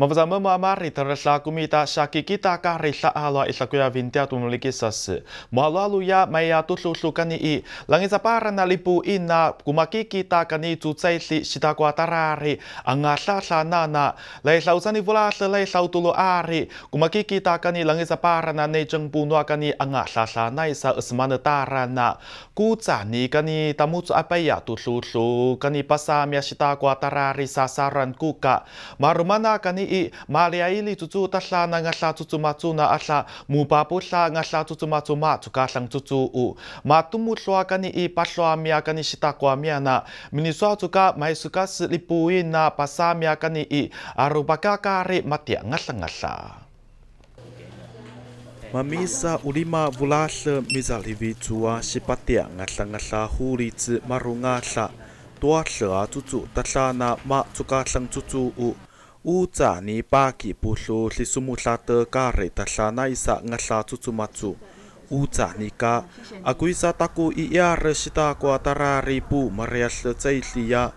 Mavazama mamari tarasla kumita shaki kita ka rila alo isa kuya vintia tumuliki sas. Mahalo ya maya tuslu kani i. Langit para na lipu ina kumaki kita kani tutsai si sita kwa tarari. Anga sa sa nana. Lai vula sa lai sa utulu ari. Kumaki kita kani langit para na ne jeng punua kani anga sa sa na isa usmana tarana. Kutsa ni kani tamutsu apa ya tuslu kani pasamia sita kwa tarari sasaran kuka. Marumana kani i maliaili tutu tasla na nga sa tutu matu na asa mupapo sa nga sa tutu matu matu ka sang tutu u matumu soa kani i pasloa mia kani sita kwa mia na. Minisoa tuka mai sukas lipuin na pasamia kani i arubaka kare matia ngasa ngasa Mamisa ulima vulasa mizalivi tua sipatia ngasa ngasa huri tsi marungasa tua sa tutu tasana ma tuka sang tutu u uta ni paki pulu li sumutla te kare ta lana isa ngala tutumatu. Uta ni ka, aku isa taku i iare shita ko atara ribu mariasle tzaili ya,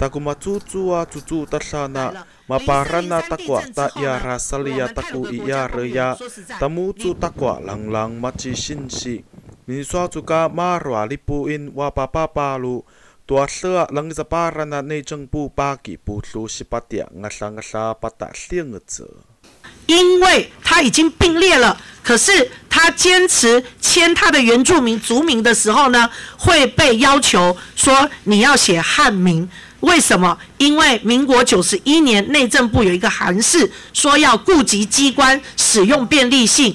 taku matutu wa tutu ta maparana takwa ta iara sali ya taku i reya ya, tamutu taku lang lang machi shinshi. Minisua tuka marwa lipu in wapapapalu, 多说，啷个子巴人呢？内政部八给不熟十八点，我上个啥八打两个字。因为他已经并列了，可是他坚持签他的原住民族名的时候呢，会被要求说你要写汉名。为什么？因为民国九十一年内政部有一个函释说要顾及机关使用便利性。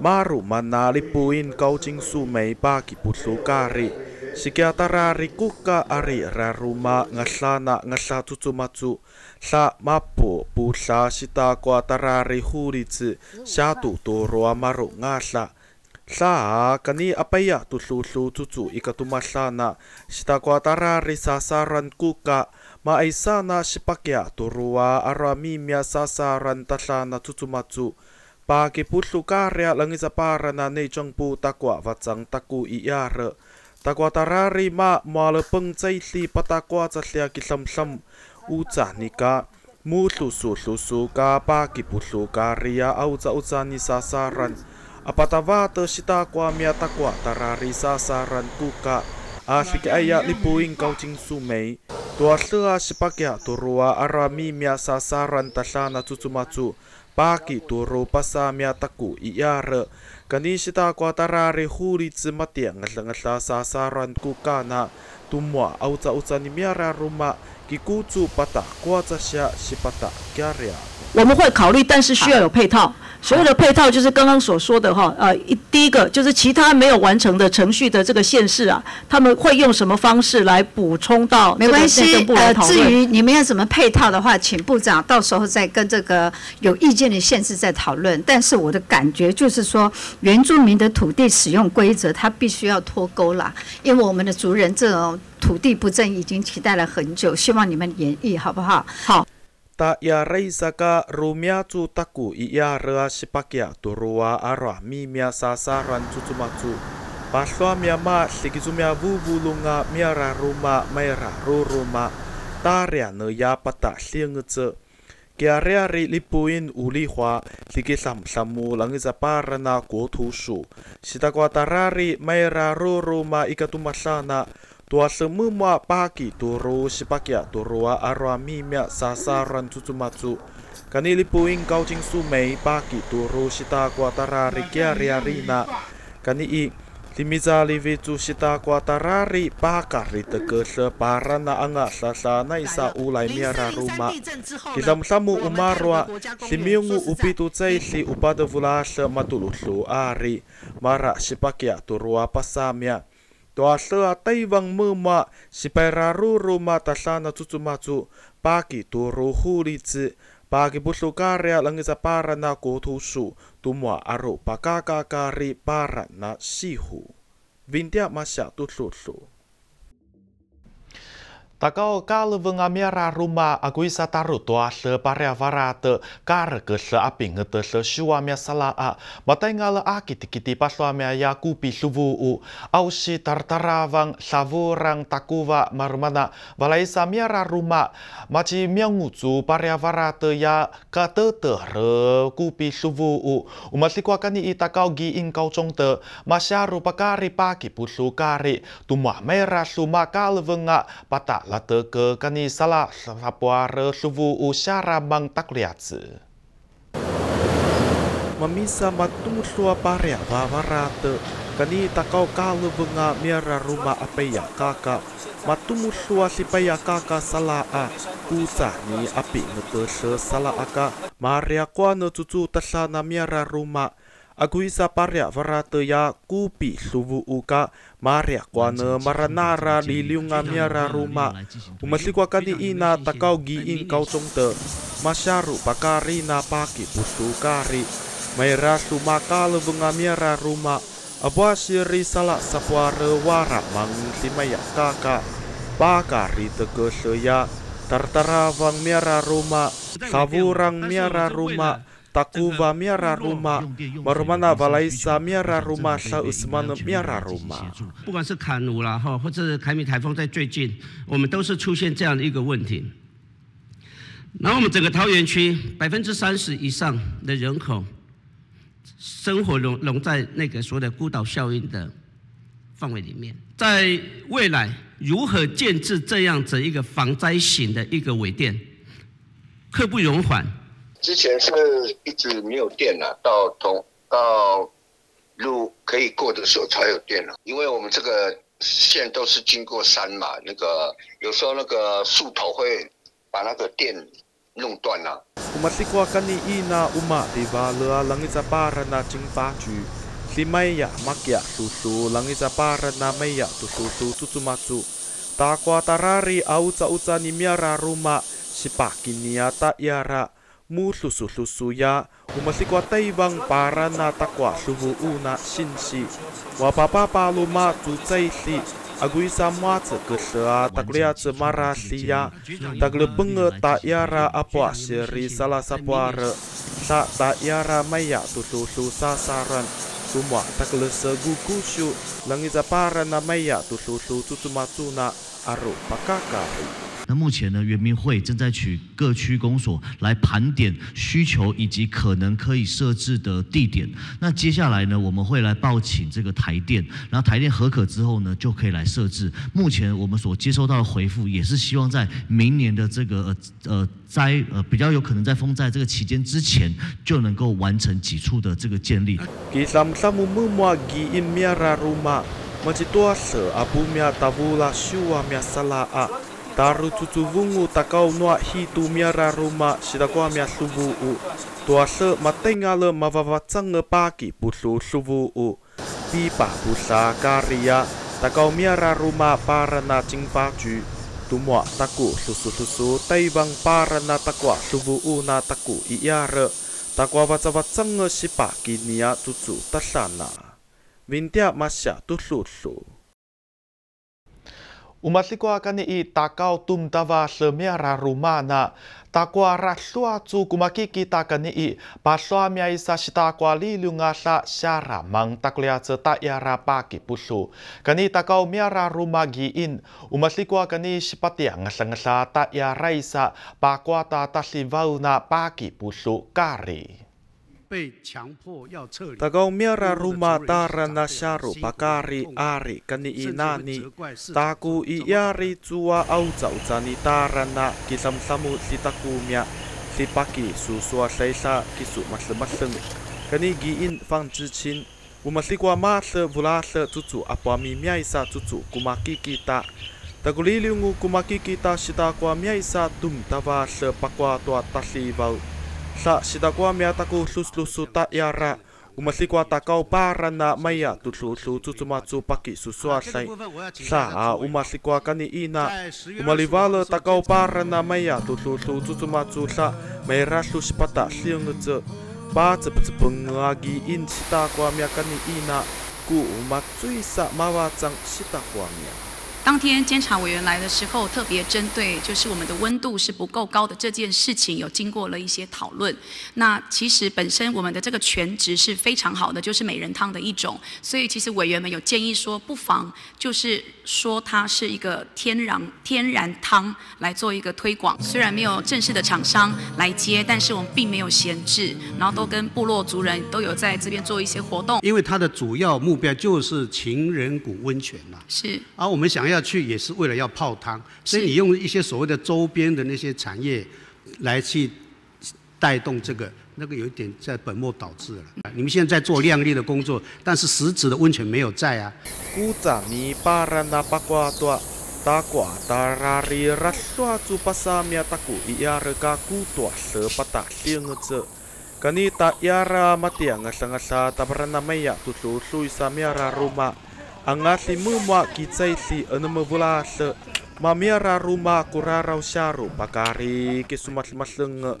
maru mana lipuin kau cing sumei pagi pusu kari. Sikia tarari kuka ari raruma ngasana ngasa tutumatsu sa mapo pusa sita kwa tarari huritsi satu toroa maru ngasa. Sa kani apaya tusulu tutu ikatumasana. Sita kwa tarari sasaran kuka maaisana sipakya turua aramimia sasaran tasana tutumatsu pa ke putlu karya langi sa para na nei chong pu takwa vachang taku i yara takwa tarari ma mala peng chai li patakwa cha hlia ki hlam hlam. U cha ni ka. Mu hlu su hlu su ka pa ki putlu karya au cha u cha ni sa saran apatawa to sita kwa mia takwa tarari sa saran ku ka. A hlike aya lipuing kauching su mei. Tua hlua sipakya turua arami mia 巴吉多罗巴萨，是大瓜达拉里狐狸子马点，我们会考虑，但是需要有配套。所有的配套就是刚刚所说的哈，呃，一第一个就是其他没有完成的程序的这个县市啊，他们会用什么方式来补充到？没关系，呃，至于你们要怎么配套的话，请部长到时候再跟这个有意见的县市再讨论。但是我的感觉就是说，原住民的土地使用规则，它必须要脱钩啦，因为我们的族人这种土地不正已经期待了很久，希望你们演绎好不好？好。Ta ia reisa ka rumia tu taku i ia rea sipakia turua ara mi mia sasaran tutumatu. Pasloa mia ma sikizumia vuvulunga mia ra ruma maira ruruma taria ne ya pata liengetse. Kia rea ri lipuin uli hua liki sam samu langi zapara na kuotu su. Sita kwa tarari maira ruruma ikatumasana tua semua pagi turu sipakia turua arwa mimia sasaran tutumatsu kanili puing kau cing sumei pagi turu sita kuatarari kiariarina kani i Limiza livitu sita kuatarari pakari teke separana anga sasana isa ulai miara ruma. Kisam samu umarwa limiungu upitu tsaili upada vulasa matulusu ari mara sipakia turua pasamia. Tu Tuasle atai wang mema siperaru ruma tasana tsutsumatsu pagi turuhu litsi pagi buslu karya langisa su kutusu tumwa aru pakakakari parana sihu. Vintia masya tutlutu. Takau kala venga miara ruma agui sa taru toa le parea varate kara ke le api ngete le shua mea sala a matai ngala a kiti kiti paswa mea ya kupi luvu u au si tartaravang savurang takuva marumana valai sa miara ruma machi miangu tu parea varate ya ka te te re kupi luvu u umasikwa kani i takau gi in kau chong te masyaru pakari paki pusu kari tumwa mera suma kala venga pata la te ke kani sala sapua re suvu u syara bang takliatsi. Mamisa matumulua parea vavarate kani takau kalu venga miara rumah apeya kaka matumulua sipaya kaka sala a kusa ni api ngete sala aka maria kuana cucu tasana miara rumah Aku isa parya varata ya kupi suvu uka marya kwana maranara liliunga miara ruma. Umasi kwa kadi ina takau gi in kau te Masyaru pakari na paki pustu kari. Mayra su makala bunga miara ruma. Abwa siri sala sapuara wara mang simaya kaka. Pakari teke seya. Tartaravang miara ruma. Savurang miara ruma. Takuva miara ruma marumana valaisa miara ruma sa usman miara ruma 不管是卡努啦哈或者是凯米台风在最近我们都是出现这样的一个问题然后我们整个桃园区百分之三十以上的人口生活融融在那个所谓的孤岛效应的范围里面在未来如何建制这样子一个防灾型的一个尾电刻不容缓之前是一直没有电了到同到路可以过的时候才有电了因为我们这个线都是经过山嘛那个有时候那个树头会把那个电弄断了西瓜跟你一拿五马的巴拉狼一扎巴拉拉金发局西麦亚马甲叔叔狼一扎巴拉拉没呀嘟嘟嘟嘟嘟妈祖大瓜大拉里阿乌扎乌扎里面啊如马西巴基尼亚大亚啊 mu susu susu ya umasikwa taibang para na takwa una sinsi. Wa papa ma tu tsaili agui sa ma tse ke sia takle benge ta yara apa seri sala sapuara sa ta yara maya tu sasaran. Semua takle segugu syu langi para na maya tu tutumatuna aru pakakari 那目前呢，圆明会正在取各区公所来盘点需求以及可能可以设置的地点。那接下来呢，我们会来报请这个台电，然后台电核可之后呢，就可以来设置。目前我们所接收到的回复，也是希望在明年的这个呃呃灾呃比较有可能在风灾这个期间之前，就能够完成几处的这个建立。Taru tutu vungu takau noa hi tu miara ruma sidakwa mia suvu u. Tua se matenga le mavavatsanga paki pusu suvu u. Pipa pusa karia, takau miara ruma para na cingfaju. Tumua taku susu susu taibang para na takwa suvu u na taku iara. Takwa vatsa-vatsanga sipaki nia tutu tasana. Vintia masya tususu. Umatlikwa kani i takau tumtawa lemera rumana. Takwa raslua tu kumakikita kani i paswa mia isa sitakwa lilunga sa syara mang taklia ta yara paki pusu. Kani takau miara rumagi in. Umatlikwa kani sipatia ngasa-ngasa ta yara isa pakwa ta tasivau na paki pusu kari. Tagaw miara ruma tara na pakari ari kani inani. Taku iari tua au zauzani tara na kisamsamu sitakumia sipaki susua saisa kisu maslemaseng. Kani giin fang zichin. Umasikwa masa vulasa tutu apami miaisa tutu kumaki kita. Taguliliungu kumaki kita sitakwa miaisa tum tava sepakwa tua tasivau. Sa sidakwa mea taku luslusu ta yara umaslikwa takau para na maya tutlu tutuma tu paki susuatlai sa a umaslikwa kani ina umalivala takau para na maya tutlu tutuma tu sa. Mai rasu spata liungutse ba cepet-cepengagi in sita kwa mia kani ina ku umatsui sa mawacang sita kwa mia 当天监察委员来的时候，特别针对就是我们的温度是不够高的这件事情，有经过了一些讨论。那其实本身我们的这个全职是非常好的，就是美人汤的一种，所以其实委员们有建议说，不妨就是说它是一个天然天然汤来做一个推广。虽然没有正式的厂商来接，但是我们并没有闲置，然后都跟部落族人都有在这边做一些活动。因为它的主要目标就是情人谷温泉嘛，是。而我们想要要去也是为了要泡汤，所以你用一些所谓的周边的那些产业来去带动这个，那个有一点在本末倒置了。你们现在在做量丽的工作，但是实质的温泉没有在啊。Si anama vula se mamia ra ruma kurarau syaru pakari ke sumat masleng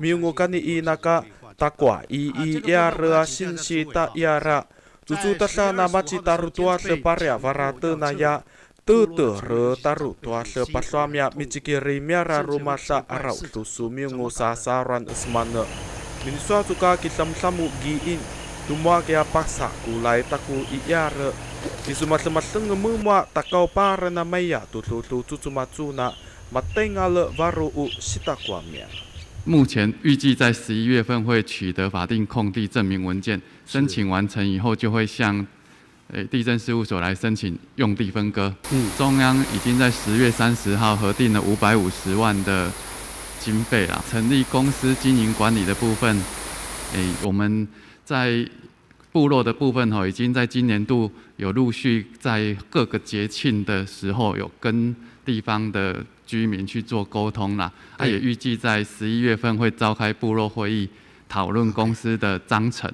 miungo kani inaka takwa i i iara sin si ta iara Cucu tasa nama cita rutua separia varate naya tutu re taru tua se paswamia michikiri miara rumah sa arau tu sumi ngusa saran esmana miniswa suka kisam samu giin tumwa kaya paksa kulai taku iyare para na maya varu u sitakwamia. 目前预计在十一月份会取得法定空地证明文件，申请完成以后就会向诶，地震事务所来申请用地分割。嗯，中央已经在十月三十号核定了五百五十万的经费啦，成立公司经营管理的部分，诶，我们在部落的部分吼，已经在今年度有陆续在各个节庆的时候有跟地方的居民去做沟通啦，啊，也预计在十一月份会召开部落会议。讨论公司的章程。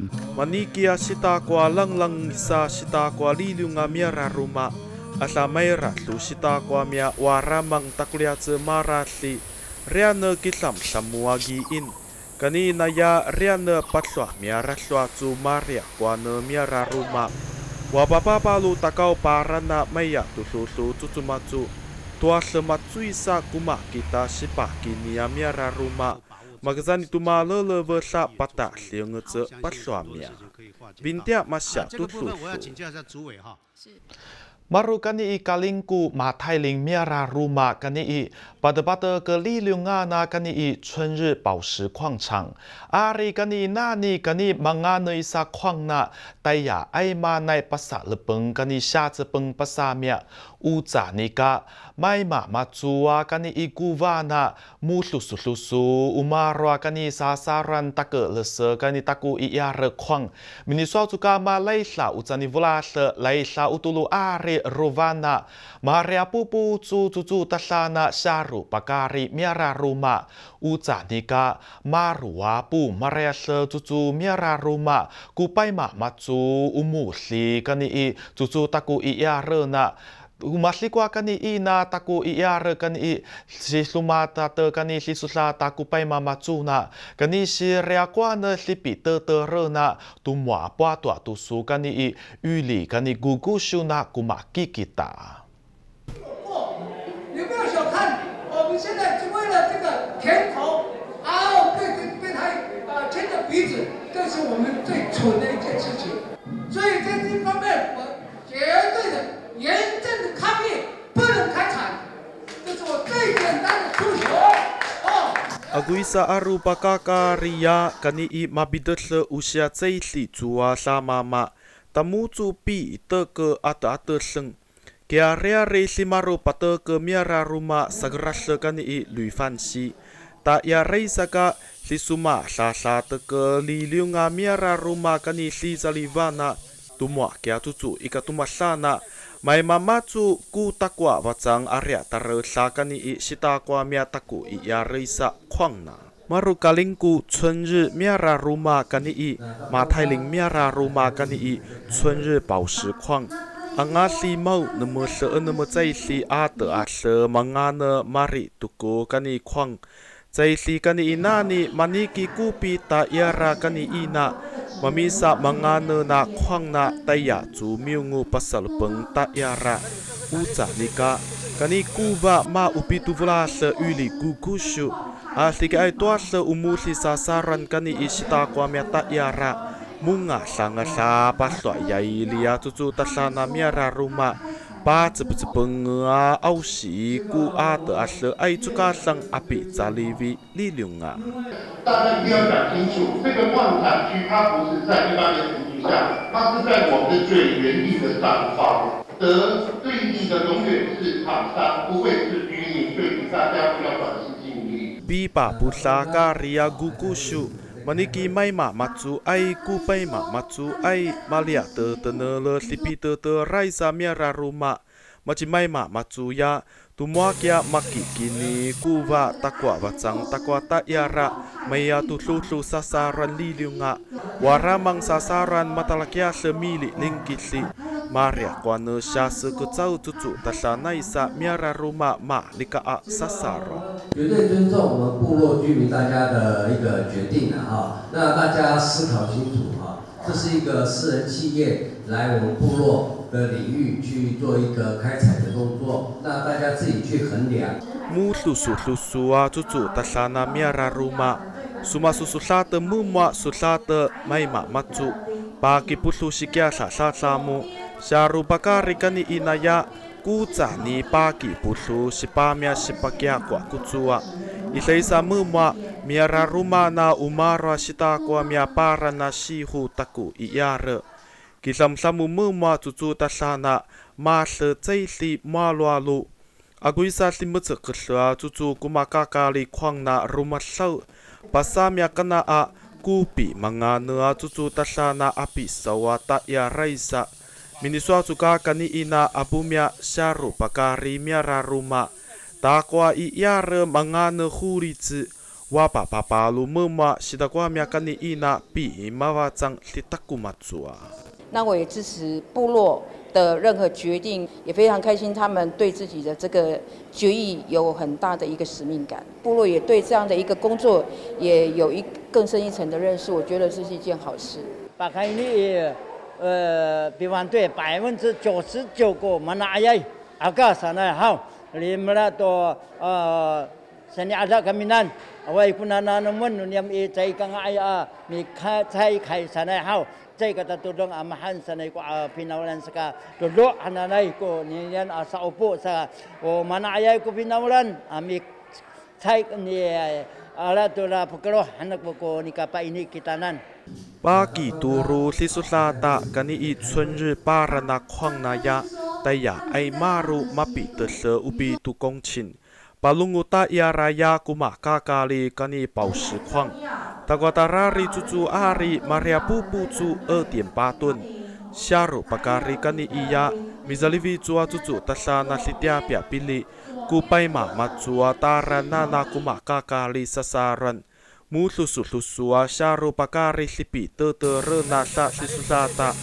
Mia kanina ya riana patswa miara swa tsu maria kwa ne miara ruma wapapa lu takau parana maya tu su su tu tu matsu tua sematsui sa kuma kita sipaki nia miara ruma magazani tumalele versa pata liang ce paswamia bintia masya tutlu Maru kani i kalingku ma tailing miara ruma kani i 巴德巴德格里留阿那格尼伊春日宝石矿场，阿里格尼那尼格尼蒙阿内萨矿那，戴亚艾玛奈巴萨勒崩格尼夏子崩巴萨咩，乌扎尼嘎麦妈妈祖啊格尼伊古瓦纳，木苏苏苏苏乌马罗格尼萨萨兰达格勒色格尼达古伊亚勒矿，米尼苏祖嘎玛雷萨乌扎尼乌拉色雷萨乌杜鲁阿里罗瓦纳，玛利亚布布祖祖祖达萨那夏。Ari kani nani kani mangana isa kwang na taya ai ma nai pasa lepeng kani sha cepeng pasa mia u za ni ka mai ma ma chua kani i kuwa na mu su su su su umarwa kani sa saran take lese kani taku i ya re kwang mini so tu ka ma lai sa u zani vula se lai sa utulu ari rovana maria pupu chu chu chu tasana sharu pakari miara ruma u za ni ka marua pu maria se chu chu miara ruma ku pai ma ma chu umu si kani i chu chu taku i ya re na umasi kwa kani i na taku i iara kani i si sumata te kani si susa taku pai mama na kani si rea kwa na si pi te te re na tu mua pua tua tu su kani i uli kani gugu shu na kumaki kita. 你不现在只为了这个甜头，啊，被被被他啊牵着鼻子，这是我们最蠢的一件事情。所以在这方面，我绝对的。严正的抗议，不能开采，这是我最简单的诉求。Aguisa aru pakakaria kani i mabidetle usia tseitli tua sa mama tamu tu pi te ke ata ata seng tia rea re simaru pato ke miara ruma sagrahle kani i luifan si ta ya rei saka li suma sa sa te ke li liunga miara ruma kani si zalivana. Tumwa kia tutu ika tuma sana mai mamatsu ku takwa wachang area taru sakani i sita kwa mia taku i ya rei sa khwangna maru kalingku chunri miara ruma kani i ma thailing miara ruma kani i chunri bao shi khwang 矿 anga li mau nemu se nemu zai li a de a se mangana mari tuku kani kwang zai li kani inani maniki kupi ta iara kani ina mamisa mangana na kwang na taya zu miungu pasal peng ta iara uza nika kani kuva ma upi tuvula se uli gukushu a lika ai toa se umuli sasaran kani isita kwa mea ta iara munga sanga sa paswa ya ilia tutu tasana miara ruma pa cepu cepenga au si ku a te asle ai cuka sang api zalivi liliunga 大家一定要讲清楚，这个矿产区它不是在一般的土地上，它是在我们的最原地的上方，得对应的永远是厂商，不会是居民，所以大家不要短视近利。Pipa pusaka ria gukushu Maniki mai ma matsu ai, ku pai ma matsu ai, malia te te ne le slipi te te raisa miara ruma. Machi mai ma matsu ya tumwa kia maki kini kuwa takwa wacang takwa ta iara maya tu lu lu sasaran liliunga waramang sasaran matalakia semili lingkisi Maria kwana sha se ke tsau tutu tasha naisa miara ruma ma lika a sasara 绝对尊重我们部落居民大家的一个决定啊！哈，那大家思考清楚啊，这是一个私人企业来我们部落的领域去做一个开采的动作，家自己去衡量。 mu lusu lusu a tutu tasana miara ruma suma susu sate mumwa su sate mai ma matsu paki pulu sikia sa sa samu sharu bakari kani inaya kuza ni paki pulu sipamia sipakia kwa kutsua Isaisa mumwa miara ruma na umara sita kwa mia para na shihu taku iyare Kisam samu mumwa tutu tasana ma se tsaili malwalu 阿古伊萨西姆泽克斯啊，祖祖古玛嘎嘎里矿那鲁马绍，巴萨米亚格那阿古比蒙阿努阿，祖祖达沙那阿比萨瓦达亚瑞萨，米尼索祖嘎嘎尼伊那阿布米亚夏鲁巴嘎里米亚拉鲁马，达瓜伊亚热蒙阿努呼里兹，瓦巴巴巴鲁木马西达瓜米亚格尼伊那比马瓦长西达古玛祖啊。那我也支持部落。的任何决定也非常开心，他们对自己的这个决议有很大的一个使命感。部落也对这样的一个工作也有一更深一层的认识，我觉得这是一件好事。巴开哩，呃，比方对百分之九十九个玛那埃阿嘎山内好，你们那多呃，三在阿热甘民难，我一困难那们问你们一再干阿呀，你开再开山内好。Cai kata tudong amahan sana ko pinawalan saka tudo hananai ko nian asa opo sa o mana ayai ko pinawalan ami cai ni ala to la pukro hanak ko ni kapa ini kitanan Pagi turu lisulata kani i 春日 para na kwang na ya taya ay maru mapi tese ubi tu kongchin palungu ta ya raya kuma kakali kani pau shi kwang takwa tarari cucu ari maria pupu cu e tien patun syaru pakari kani iya mizalivi cua cucu tasa na sitia pia pili kupai ma macua tara na na kuma kakali sasaran Mulusu lusua syaru pakari lipi tete rena sa sisusata.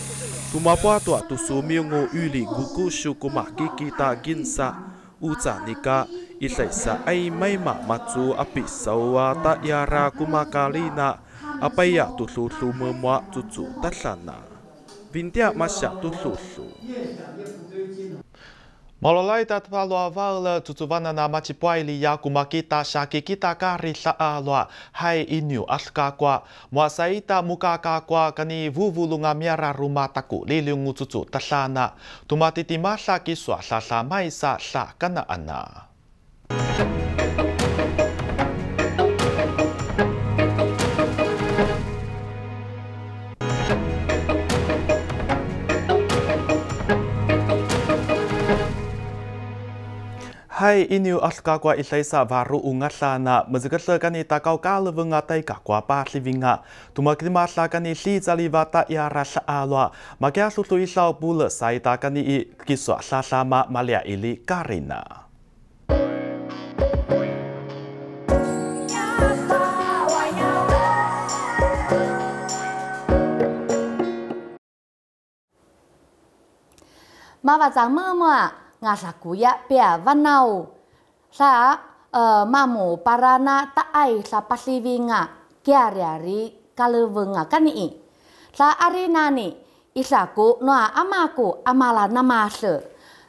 Kumapua tua tusu miungu uli gukushu kumaki kita ginsa. Uca nika isaisa ai maima matsu api sawa ta yara kumakalina. Apaya tususu memua tutu tasana. Vintia masya tususu. Malolai ta palua vaula tutuvana na machipuaili ya kumakita shaki kita kari sa alwa hai inu aska kwa muasaita mukaka kwa kani vuvulunga miara rumah taku liliungu tutu tasana tumatiti masa kiswa sa sa maisa sa kana ana. Hai inu alka kwa ilaisa varu unga lana. Mzikatla gani takau kala vunga tai kakwa pahli vinga. Tumakiri maa gani li zali vata ia rasa alwa. Makea sutu isa o bula saita gani i kiso asa sama malia ili karina. Và giang mơ cú ya bia nào sa mà mù parana ta ai sa pasivi nga kia ri kaluvunga kani sa arina ni isaku noa amaku amala namase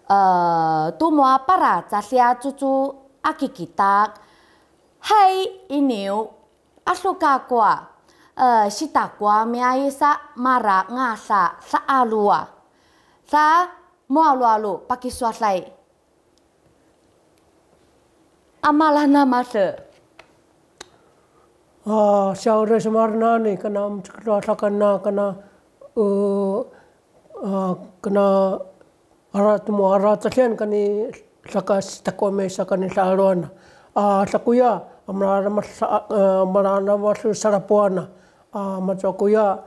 uh, tumua para casia cucu aki kita hai iniu asuka kwa uh, sita kwa miai sa mara ngasa sa alua sa mo alu alu paki suasai amala namase ah saure semarna ni kana mcikra kana kana uh, uh, kana ara tumo ara takian kani saka stakome saka ni saruana a sakuya amara mas amara mas sarapuana. A machokuya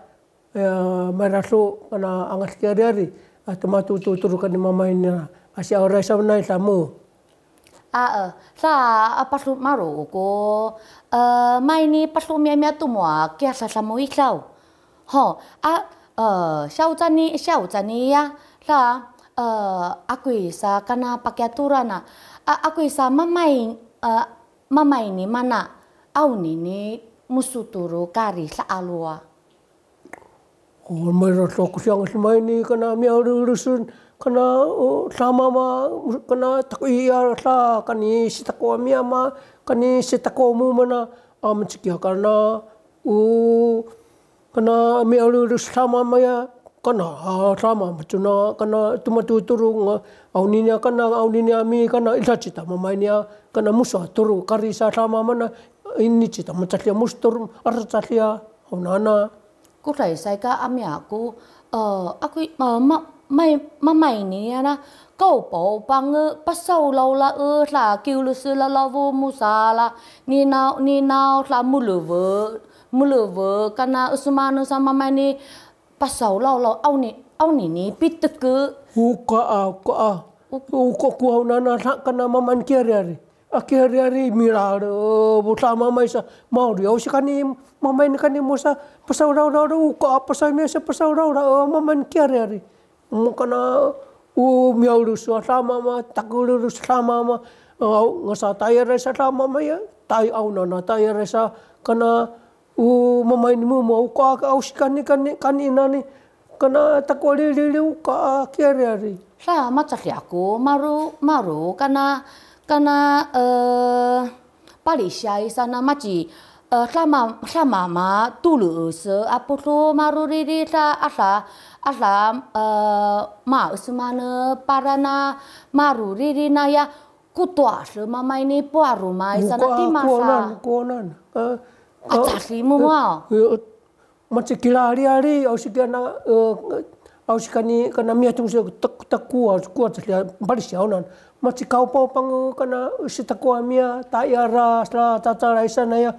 merasu kana angas kiari matututurukan ni mamain na asi aurai sa nai tamu a sa pasu maru ko mai ni pasu mian mian tu mua kia sa samu ikau. ho a siau tani siau tani ya sa aku isa karena pakai aturan aku isa mamain mamain ni mana au ni ni musuturu kari sa alua. o mai ro tōku siang si mai ni kana mi au ru kana o sa ma kana taku i ia sa kani si ta a mi ma, kani si ta mu mana am chi ka kana o kana mi au ru sa ma kana a sa ma kana tu ma tu au ni a kana au ni a mi kana i sa ma mai ni a, kana musa turu, kari ru ka ri sa sa ma ma na ini chi ta ma ta ya au na ku rai sai ka ami aku uh, aku uh, ma mai mama ini na. Kau bau bang pasau lau la e la kiu lu su la la vu musa la. Ni na ni na la mulu mulu karena usmanu sama mani pasau lau lau au ni au ni ni pitek uka a uka a uka ku au nana kana maman kiari ari a kiari ari mirar buta mama isa mau dia usi kani mama ini kani musa pasau lau lau uka pasau ni sa pasau lau lau maman kiari ari kana u miau lu su sama ma takulu lu sama ma ngasa tayar sa sama ma ya tai au nana tayar sa kana u mamai ni mo u ka ka us kan kan kan ina ni kana takoli li li ka kiari ari sa maca aku maru maru kana kana eh Malaysia sana maci eh sama sama ma dulu se apa tu maru riri sa asa asa eh ma usmane parana maru riri na ya kutua se mama ini puaru mai sana timasa konan konan eh Atasi mo mo. Macam kila hari-hari au si kana au si kani kana mia se tak tak ku au ku atasi bari Macam kau pau pang kana si tak ku mia ta ya ra sla ta ta ra isa na ya.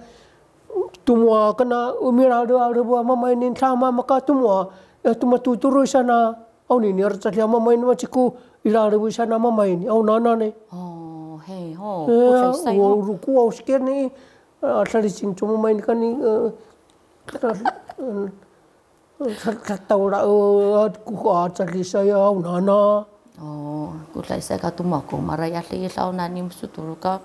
Tumua kana umira do au bo mama ini sama maka tumua tuma tu turu isa na au ni ni atasi mama ini macam ku ila ru isa na mama ini au nana ni. Oh, hey, ho. Oh, ruku au sikir ni asal sing cuma main kan ni kata orang ku asal saya nana oh ku lai saya katu mako marah ya li sau nani musuh turu ka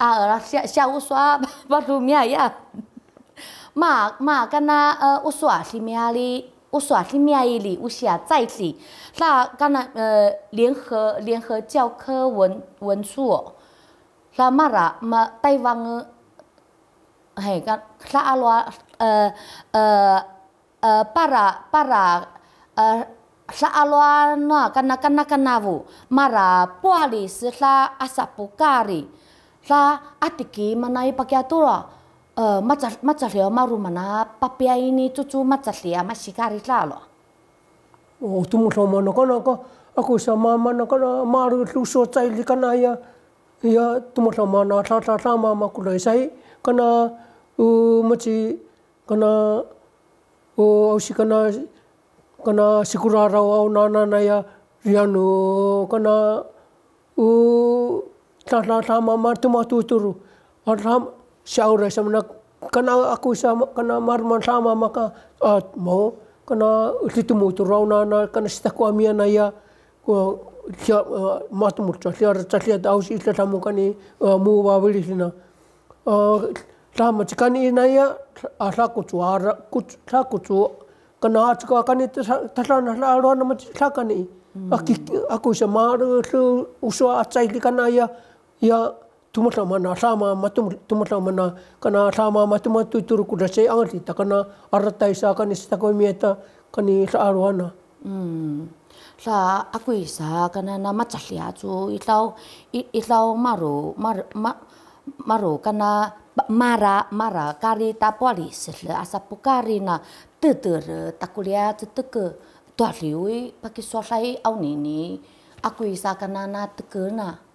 ah orang sia sia uswa baru mia ya ma ma kana uswa si mia li 我耍是面一里，我写在里，那刚才呃联合联合教科文文书。lamara ma taiwang hei kan sa alwa eh eh para para sa alwa no kana kana kanavu mara puali sa asapukari sa atiki manai pakiatura. Eh maca maca maru mana papia ini cucu maca lia masikari lalo oh tumu sama no kana aku sama mana kana maru luso cai kana ya ia tumata mana ta ta ta ma ma kulai sai kana u machi kana o au si kana kana sikura ra au na ya riano kana u ta ta ta ma ma tu ma tu turu aram shaura samna kana aku sama kana mar man sama maka mo kana litu mo tu rauna na kana sta ko mia na ya ko lia matu mo lia ra lia da ausi lia tamu kani mu wa wili hina la ma tikani na ya a la ko tu ara ku la ko tu kana atka kani ta na la ro na ma kani aki aku se ma ru uso a tsai kana ya ya tumata mana sama matum tumata mana. Kana sama matum tu turu kuda sei angati ta kana aratai sa kani sta ko mieta kani sa mm sa aku isa kana na machahlia chu itlau itlau maru mar maru kana mara mara kari ta poli sele asa pukari na teter takulia teteke tua liui paki suasai au nini aku isa kana na tekena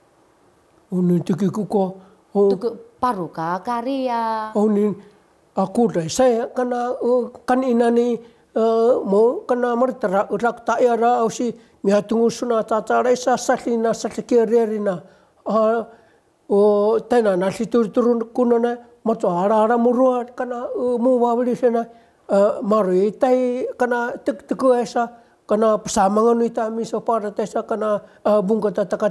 Oni tiki kuko. O, tuku paru ka karia. Oni aku dai saya kana kan ina ni mo kana martara rak ta ya ra au si mi hatungu suna ta ta ra sa o tēnā nā si turi turu kunana, mato ara ara murua, kana mō wawiri sena, maru i tai, kana tuk tuku esa, kana pasamanga nui tā miso pāra tesa, kana bunga tā taka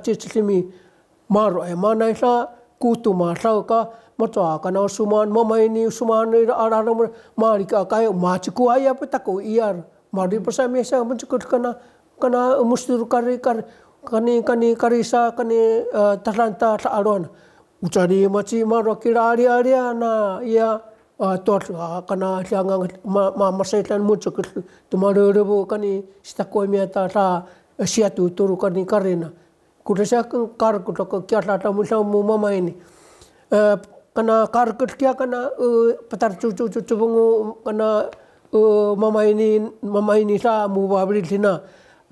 maru e mana isa, kūtu mā sau ka, mato a kana o sumāna, mama ni, suman sumāna ara ara murua, maari ka kai, mātiku aia pe tako i ar, maru i pasamia sa, kana, kana musturu kari kari, kani kani karisa kani talanta sa aron ucari maci maro kira ari ari na ia tot kana siang ma ma masaitan muncul tu maro rebu kani stakoi miata sa siatu turu kani karina. Kuda sa kan kar kuda ko kya lata musa mu mama ini. Kana kar kut kya kana patar cu bungu kana mama ini mama ini sa mu babri lina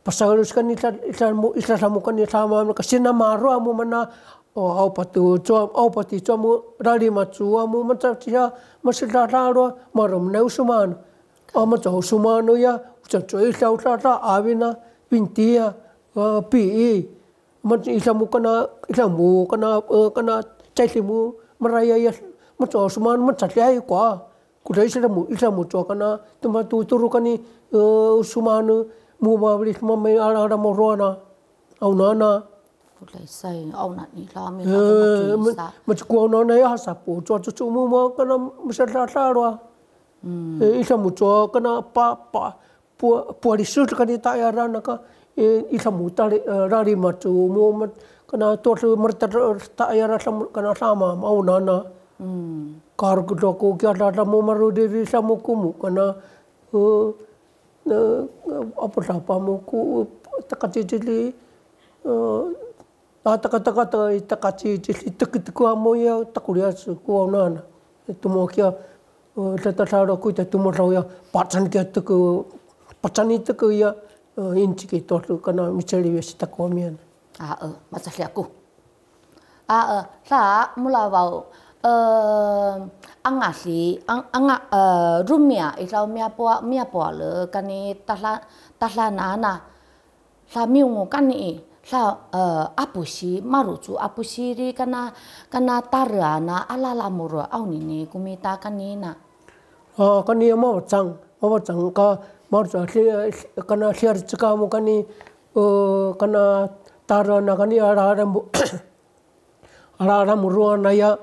pasagalus kan ita ita mu ita samu kan ita ma ka sina maru amu mana o au patu cho au pati cho mu rari ma chu amu ma cha tia ma sila raro marum ne usuman ama cho usumanu ya cha cho ita uta avina pintia pi man isamu kana isamu kana kana chaisimu maraya ya ma cho suman ma chatlai kwa kudai isamu isamu cho kana tuma tu turu kani suman mu ma bli ma me ala ala mo rona au nana kudai sai au na ni la ma ma ko no na ya sa po cho cho mu ma kana msa la la ro isamu cho kana pa pa pu pu ri su kani ta ya rana ka e i sa mu tari rari matu mo mat kana to tu marta ta ya ra kana sama mau na na kar ku to ko kya ta ta mo maru de ri sa ku mu na apa lah pamuku teka cicili eh, ah, Tak tak tak tak tak kaci jadi tak tak kuah moya tak kuliah kuah nana itu mukia eh, tetap sahaja kuih itu mukia ya pasan kita tak pasan itu kuih ya eh, inci kita tu kena mencari versi tak kuah mian. Ah, masa siapa? Ah, sah mula bau. Ku ya inci ke totu kana micari wesi tak komian. Ah, eh, macam aku. Ah, eh, sa mula wau eh angasi ang anga eh rumia isau mia poa mia poa le kani tahla tahla nana sa miungu kani sa eh apusi marucu apusi ri kana kana tarana ala lamuro au nini kumita kanina. Ah, kani mau cang mau cang ka marza kana siar cika mu kani kana tara na kani ara ara mu ara ara na ya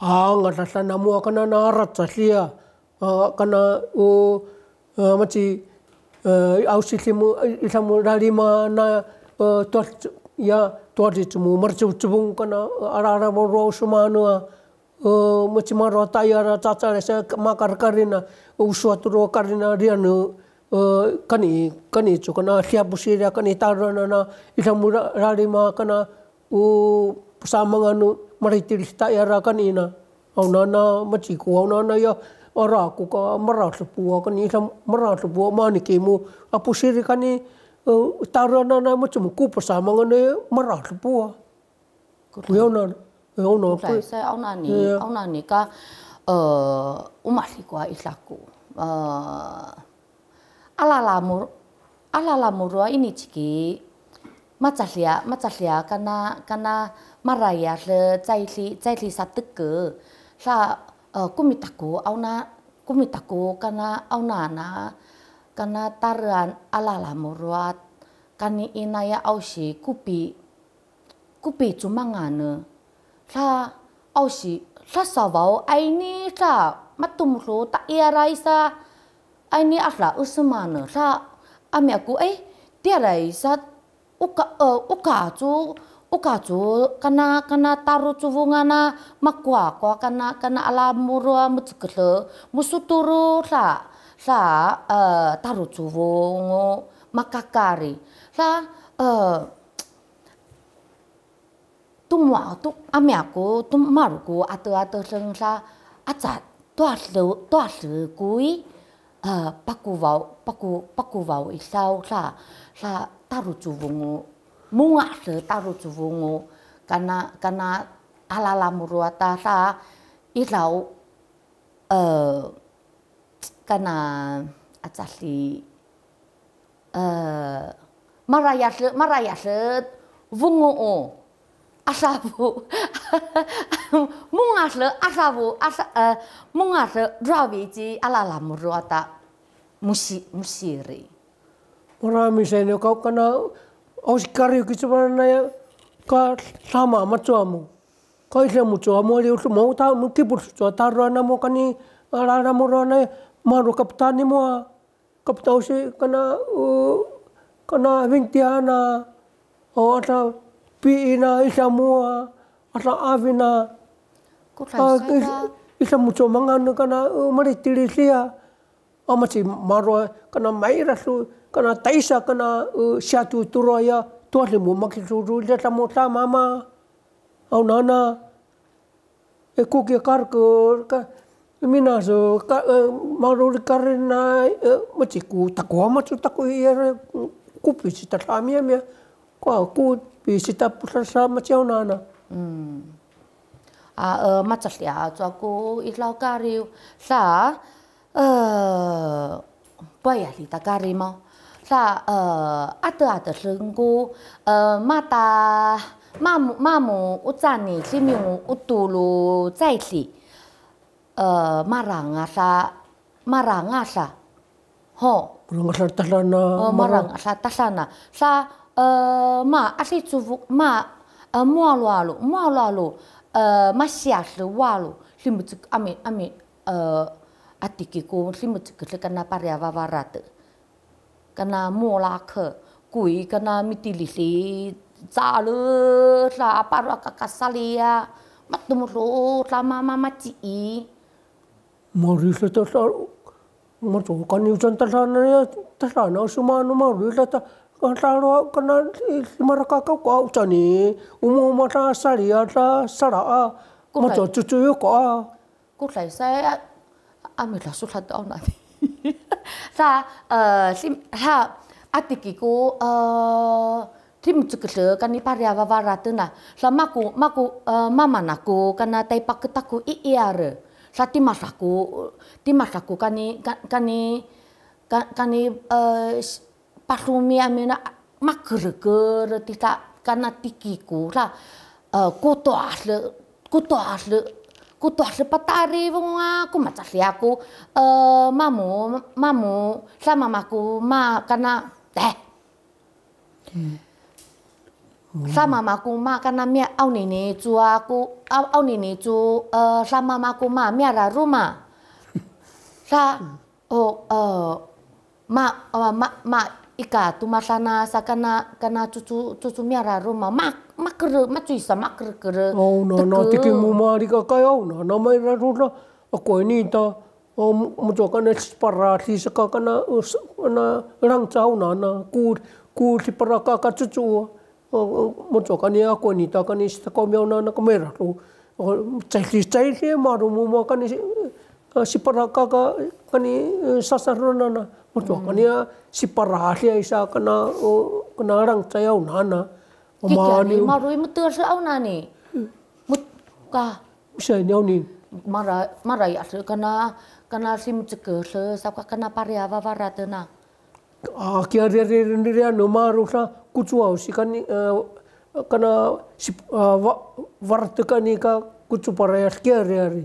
anga ta sana mu kana na ara ta sia kana o machi au si mu isa mu rari ma na to ya to ri mu marchu chubung kana ara ara mu ro sumanu machi ma ro ta ya ra cha cha sa ma kar karina uswatu ro karina rianu kani kani chu kana hia busiria kani tarana na ila mura rari ma kana u samanga nu mari tiri sta ya ra kani na. Au na na ku au na na ya ora ku ka mara su pu kani ila mara su pu ma ni ke mu apu siri kani tarana na machi mu ku samanga ne mara su pu ku yo na yo no ku au na ni au na ni ka umasi kwa isaku uh alalamur alalamurua ini ciki macahlia macahlia kana kana maraya le caili caili satu ke sa kumitaku au na kumitaku kana au na na kana taran alala muruat kani inaya ausi kupi kupi cumangana sa ausi sa savau aini sa matumru ta iarai sa aini asla usmana sa ami aku eh tiarai sa uka uh, uka cu uka cu kana kana taru cuvungana makwa kwa kana kana ala murua mutsukele musuturu sa sa uh, taru cuvungu makakari. Sa uh, tumwa tu ami aku tum maruku atu atu seng sa acat tua lu tua lu kui uh, paku vau paku paku vau isau sa sa taru cuvungu munga se taru cuvungu kana kana alala muruata sa ilau uh, kana atali uh, maraya se maraya se vungu o asabu munga se asabu asa uh, munga se ravi ji alala musi musiri. Marami sa inyo kau kana o si kari ki tupana nei ka lama matua mu. mo. Ka ihe mu tua mo, ali utu mau tau, nuki su tua taro ana mo kani rara mo rana maru kapitani mo a kapitau si kana kana vintia na o ata pi ina isa mo a ata avi na kutai saita. Isa mu tua manga kana maritiri siya. Amasi maru kana maira su kana taisa kana uh, siatu turaya tua le mo maki suru le mama. Au nana e ke kar ko ka mina so ka uh, maru kar na uh, mati ku ta ko ma tu ta ko ia ku pi si ta ta ko ku pi si ta pu sa ma nana. Mm. A ma ta lia cho ko i lau kari sa uh, Baya li ta kari mo. sa uh, ada ada sengku uh, mata mamu mamu ucani simiu utulu zaisi uh, maranga sa maranga sa ho maranga sa tasana uh, maranga sa tasana sa uh, ma asi cuvu ma uh, mualu alu mualu alu uh, masya walu limutuk ami ami uh, atikiku limutuk kana paria vavarate kana mola ke kui kana mitilisi zalu sa paru kakasalia matumuru sa mama sa ta sa mato kan yu janta sana ya ta sana sumanu mari sa ta Kalau kena mereka kau kau cani umum mata salia ta sara macam cucu kau. Kau saya ambil lah surat tahun nanti. sa uh, sim ha atikiku uh, tim cekele kan ni paria vavaratena sa maku maku mama naku kana tai paketaku i iare sa timasaku timasaku kani kani kani uh, pasumi amena makerker tita kana tikiku sa kuto asle kuto asle ku tua se patari vunga ku macasi aku. Uh, mamu mamu sama mamaku ma karena eh sama mamaku ma karena mia au nini cu aku au, au nini cu uh, sama mamaku ma mia ra rumah sa oh uh, ma uh, ma ma ika tu masana sakana kana cucu cucu miara rumah mak makre macuisa makre kere oh no no tiki mu mari ka kai au na na mai ra ru ako ni ta o to kana spara si saka kana na rang chau na na ku ku si para ka cucu mo to kana ako ni ta kana si ko na na ka mai ra ru. Chai si chai si ma ru mu ma kana si para ka kani sasarona na mo to kana si parahia isa kana kana rang chayau nana. O mani ma rui mutu sa au nani? Mut ka nyau ni mara mara ya kana kana sim cheke se sa ka kana paria va varatena a kia re re re re no maru sa kuchu au si kani kana si varate kani ka kuchu paria kia re re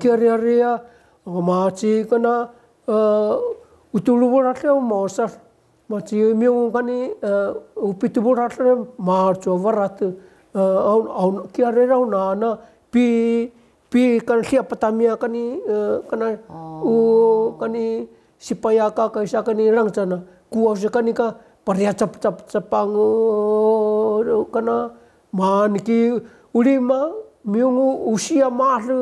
kia re re ya ma chi kana utulu borate o mosa ma ti mi un kani u pitu borate ma cho varate au au ki are ra na na pi pi kan sia patamia kani kana u kani sipaya ka ka isa kani rang chana ku au se kani ka paria chap chap chapang kana man ki ulima miungu usia mahlu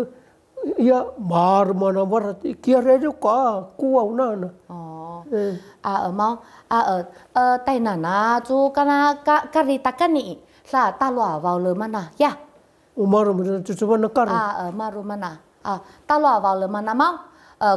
ia mar mana varati kia rere ka ku au nana oh a ở mau. A ở ờ tay nà na chú kana ka kari takani sa ta lua vào lơ mana ya umar mo chu chu na kar a ở maru mana a ta lua vào lơ mana mau. Ờ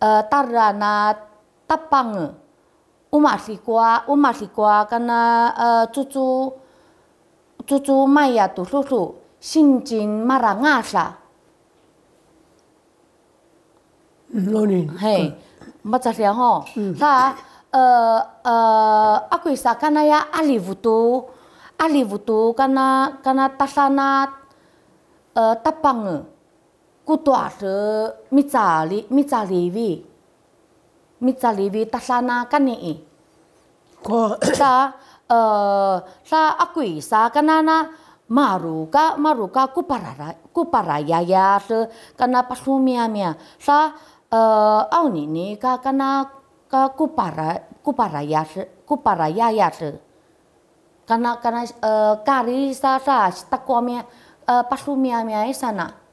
atiki ku ma kana uswa simia ili usia zaili, kani so sa tena mi sa lai sa lai sa uswa vulase, la uramia mo kana aku isa uramia mo kana tara na uh, tara na tapang umasi kwa umasi kwa kana cucu cucu maya tu susu sinjin marangasa noni hey baca sia ho. Sa uh, uh, aku isa kana ya alivutu alivutu kana kana tasana tapang kutua se micali micalivi micalivi tasana kani ko sa uh, sa akui sa kanana maru ka maru ka kuparara kuparaya ya se kana pasumia mia. Sa uh, au ni ni ka kana ka kupara kuparaya se kuparaya ya se kana kana uh, kari sa sa takwamia uh, pasumia mia isana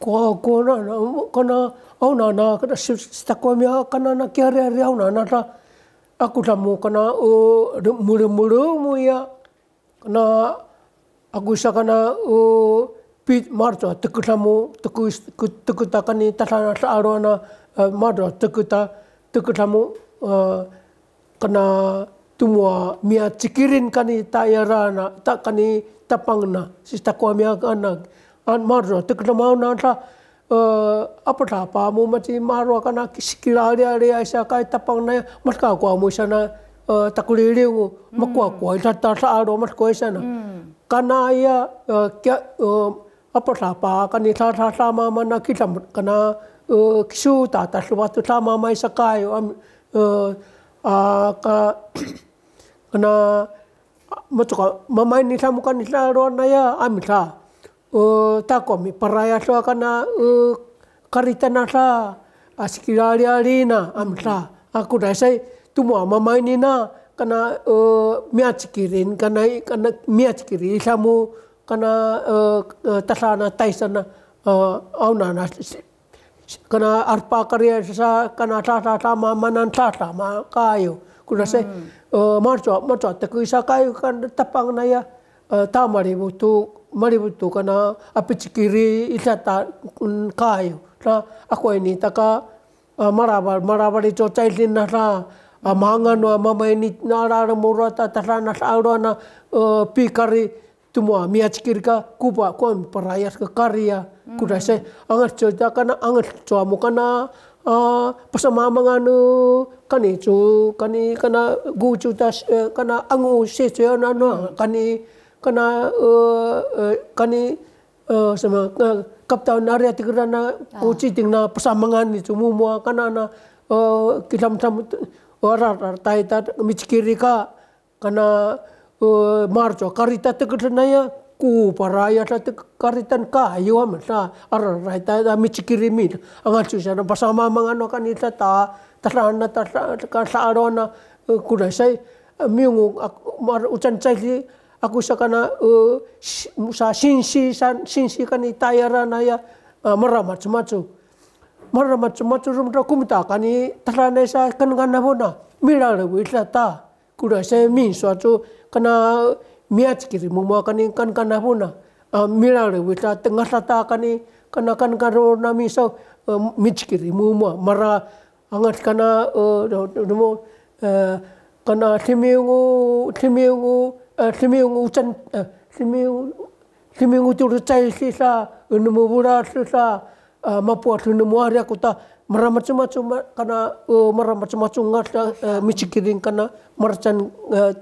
ko ko na na kana au na na kana sta ko mi kana na kia re au na na ta aku ta mu kana o muru muru mu ya kana aku sa kana o pit marto teku ta mu teku teku ta kani ta ta sa aro na marto teku ta teku ta kana tumua mia cikirin kani ta ya rana ta kani tapang na si ta ko mi kana an marro te kana mau na apa ta pa mu mati marro kana sikila ria ria sa kai tapang na mat ka kwa mu sana takuli riu makwa kwa ta ta sa aro mat ko sana kana ya kya apa ta pa kani ta ta sa ma ma na kita kana kisu ta ta su tu ta ma mai sa kai am ka kana matuka mamai ni ta mu kan ni ta ro na ya amita uh, tako mi paraya so kana uh, karitana sa asikirari arina amsa aku dai sai tumu mama ini na kana uh, mia cikirin kana kana mia cikiri samu kana uh, tasana taisana uh, au na na kana arpa karya sa kana ta ta ta mama nan ta ta ma kayo sai uh, marco marco te kuisa kayo kan tapang na ya tamari butu maributu kana apicikiri ita ta kayo. Ra ako ini taka marabar marabar ito chailin na ra amanga no mama ini nara mura ta ta na sauro na pikari tumua miachkir ka kupa kon parayas ka karya kuda se angat choja kana angat choa mu kana pasama mga kani chu kani kana gu chu ta kana angu se che na no kani kana kani sama kapta naria tigrana uci tingna pasamangan ni cumu mua. Kana na kitam tam ora tai ta michkiri ka. Kana marcho karita tigrana ya ku paraya ta karitan ka yo amsa ara rai ta da michkiri mi anga chu sana pasama mangano kan ita ta tarana ta ka sa arona kuda sai miungu mar ucan cai aku sa kana uh, sa sinsi sa sinsi kani tayara na ya uh, mara macam-macam mara macam-macam rum ra kumita kani tarane sa kan kan na bona. Mira le wi ta. Kura sa min chu kana miat kiri mu ma kani kan kan na bona. Mira le wi ta tengah ta kani kana kan kan ro na mi so mich kiri mu ma mara angat kana uh, uh, kana timiungu timiungu timiungu chan timiungu timiungu tu chai si sa unumu bura si sa mapu atu numu ari aku ta. Mara macam-macam kana mara macam-macam ngat michikiring kana marchan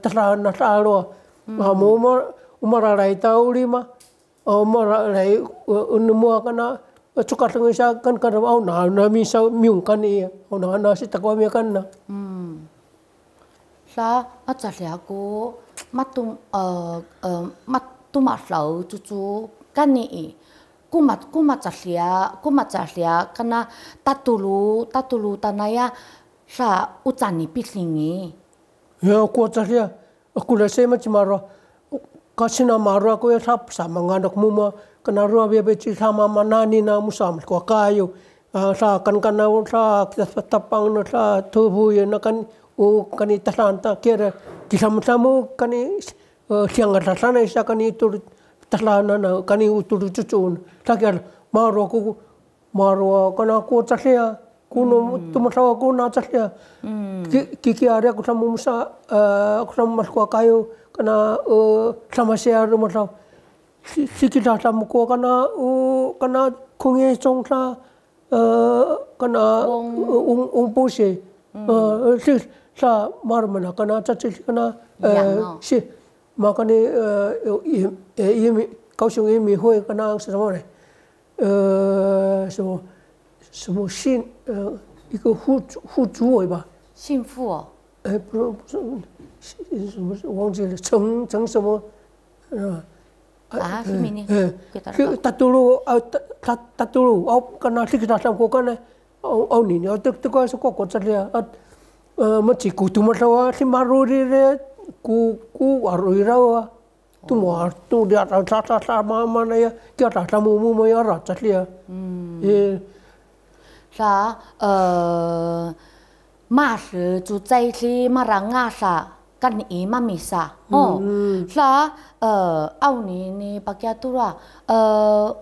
tara na talo mo umar umar rai tau lima umar rai unumu kana cuka tengah kan kana au na na mi sa miung kan ia au na na si takwa kan na là ở chả lẽ cô mắt tum ờ ờ mắt tum mắt lâu chú chú cái này cô mắt cô mắt chả lẽ cô mắt chả lẽ cái na ta tu lu ta tu lu ta này à là u chán ni biết linh ya xem mà chỉ mà rồi cái gì nào mà rồi cô ya thắp sa mà ngan được mua mà cái nào rồi bây giờ sa mà mà nani na musam ko kayu sa kan kan na sa tapang na sa thubu ya na kan o kani talanta kera ki samsamu kani sianga tasana isa kani tur talana na kani utur cucun takar maro ku maro kana ko tasya kuno tumasawa ko na tasya ki ki area ko samu musa ko samu mas kayo kana sama sia rumah sa sikita samu ko kana kana kungi song sa kana ung ung pose sa mar mana kana cha chi kana si ma kana e e mi cao siêu e mi hoi kana sa mo ne ờ什什么信呃一个互互助委吧幸福哦哎不不是什么忘记了成成什么呃 Ah, sini eh, tak dulu, tak tak dulu, au kana sikit asam ko kana, au au ni ni, au tek tek ko ko ko tsalia, mà chỉ cụ tụi mà sao thì mà rồi đi re cụ cụ ở rồi đâu tụi mà tụi đi ra ra ra ra mà mà này cái ra ra mua mua mà ra chắc liền ừ là ờ mà sự chú chạy thì mà ra ngã sa cái ý mà mi sa. Oh. Là ờ ao ni ni bác gia tu ra ờ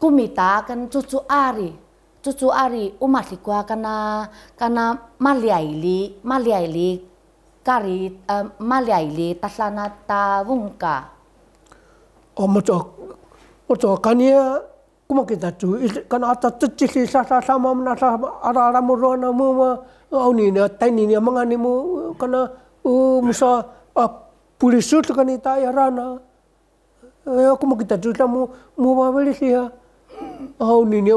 cô mi ta kan chú ari cucu ari umat likwa kana kana maliaili maliaili kari uh, maliaili taslana ta wungka. Oh macho macho kania kuma kita tu kana ata tcili sa sa sama na sa ara ara mo ro na mo ma au ni na tai ni ni manga ni mo kana u musa pulisu tu kani ta ya rana eh kuma kita tu mo mo ma beli sia au ni ni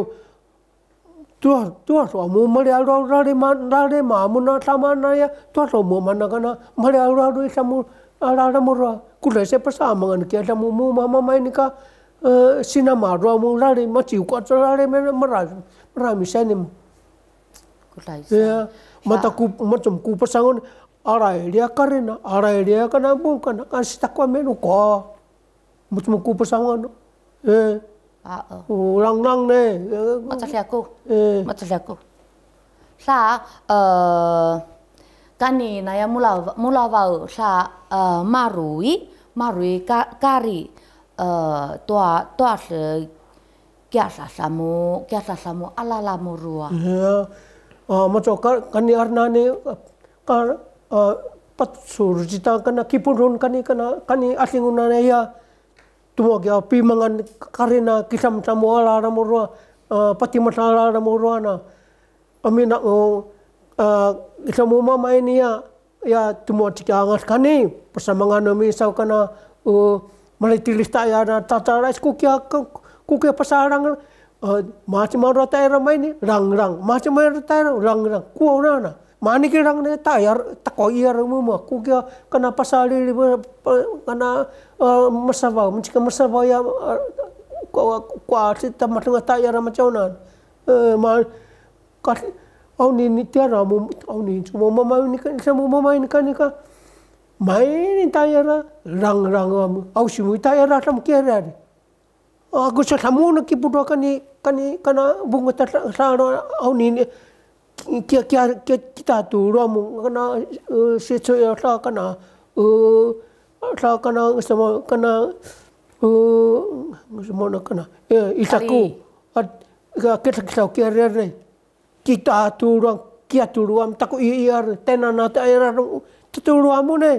tua tua so mo mari alo rare ma rare ma mo na sama na ya tua so mo mana kana mari alo alo sa mo ala ala mo ra ku le se pasa mangan ke sa mo mo mama mai ni ka sina ma ro mo rare ma chi ko so rare me ma ra ra mi sa ni mo ku lai ya mata ku macam ku pasangon ara dia karena ara dia kana bukan kan sita kwa menu ko macam ku pasangon eh lăng lăng nè. Mà chắc là cô. Mà chắc là cô. Sa ờ cái này này mua lao mua lao vào sa ờ marui marui kari ờ tua tua sự kia sa sa mu kia sa sa mu ala la mu rua ờ mà cho cái cái này arna này cái ờ pat surjita kana kipurun kani kana kani asinguna ne ya tuma kia pi mangan karena kisam samu ala ramu roa pati masala ramu roa na amina o kisamu mama ini ya ya tuma tika angas kani. Persamangan nami sau kana malai tilis tak ya na tata rais kukia kukia pasarang. Macam mana tak ramai ni rang rang. Macam mana tak rang rang. Kuau na mani ki rang ne ta yar ta ko yar mu ma ku kya masava mun chika masava ya ti ta ma ta yar ma chona ma ka au ni ni tia ra mu au ni chu mo ma ni ka sa mo ma ni ka ni ka Main tayara rang rang am au simu tayara tam kera. Aku sa samu na ki pudo kani kani kana bunga ta sa au ni kia kia kita tu romu kana se cho ya sa kana tra kana ngasama kana u ngasama kana e isaku at ga ketsa ketsa ki arre kita turu ki turu taku i ar tena na ta era turu ne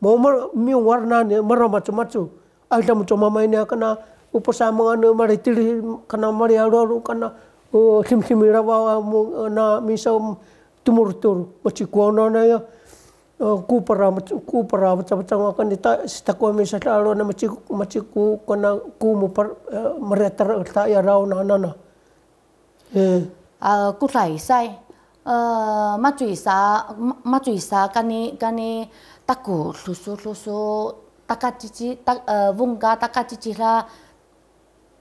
mo mo mi warna ne maro macu macu alta mucu mama ini kana uposa mangane mari tiri kana mari aroru kana o sim sim rawa na miso tumur tur ochi kuona na ya kupara kupara macam-macam akan dita ku misalnya kalau na maciku maciku kena ku mupar meretar ta ya rau na na na eh ku lai sai macui sa macui sa kani kani taku lusu lusu takacici tak vungga eh, takacici lah.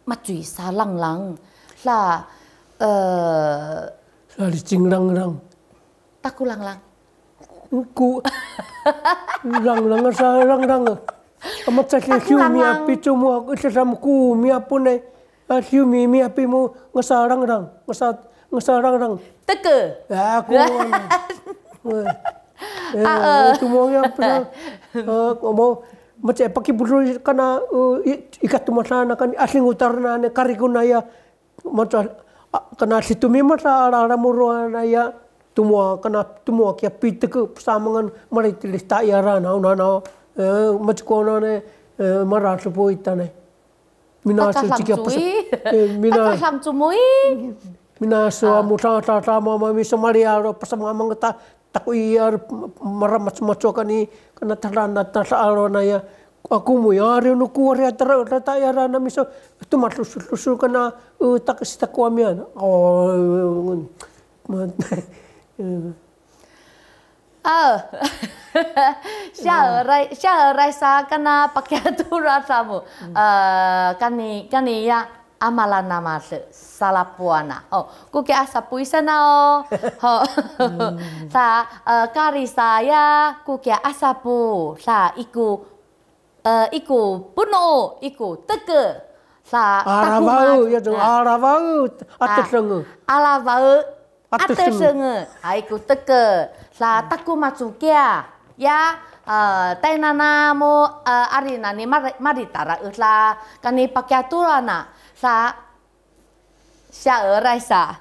macui sa lang lang la eh la licing lang lang taku lang lang Ku rang rang sa rang rang. Amat sa hiu mi api cuma aku sesam ku mi apun eh. Hiu mi mi api mu ngasa rang rang ngasa ngasarang rang. Teke. Ya aku. Eh, semuanya pernah mau macam pakai bulu karena ikat tumas sana kan asing utarna ne karikuna ya macam kena situ memang ara ara muruana tumua kena tumua kia pita ke samangan mari tilis tak ya rana una na macam kona ne marah sepoi tane. Mina sejika pas. Mina. Tak cumui. mina so uh. mu ta ta ta ma ma mi so maria ro pas ma ma ta ta ku ia mara ma ma cho kani kana ta na ta sa ro na ya aku mu ya re no ku re ta ta ta ya ra na mi so tu ma lu lu su kana ta ka sta ku mi ana oh ma ờ xa ở đây xa ở đây sa kana pakai tu ra samu ờ kani kani ya amala nama se salapuana. Oh, ku ke asa oh. Ho. sa uh, kari saya ku ke asa pu sa iku uh, iku puno iku teke sa aravau ya tu 아뜨승은 아이고 뜨끄 사타쿠 마츠기야 야 uh, tenana mo uh, arina ni mar utla kani pakiatura na sa sya erai sa.